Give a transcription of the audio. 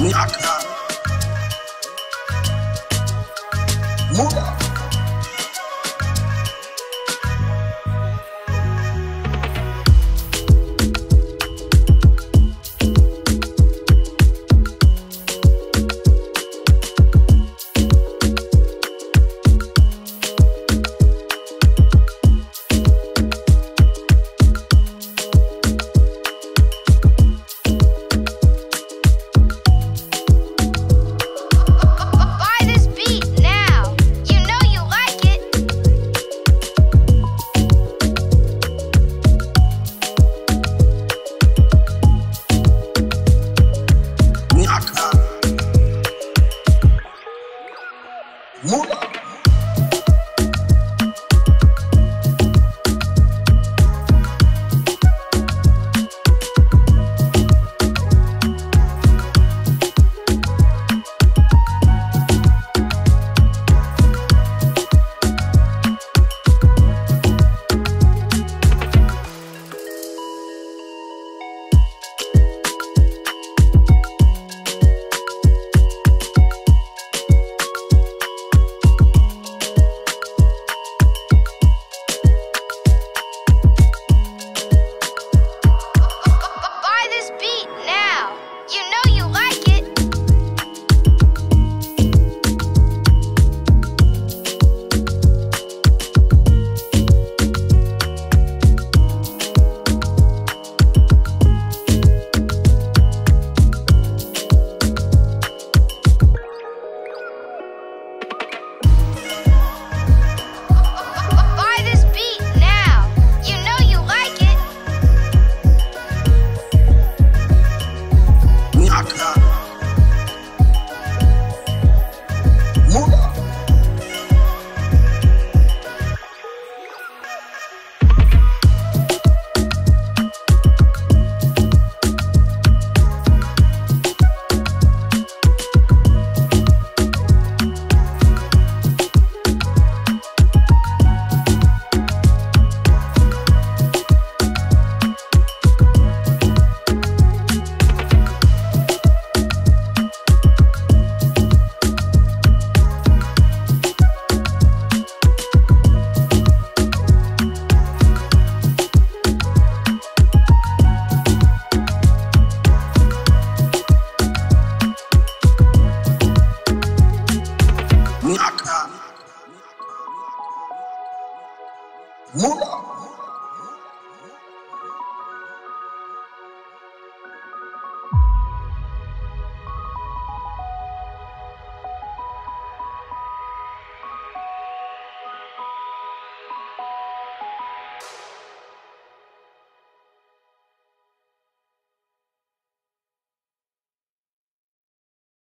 miaka muda Move. Muda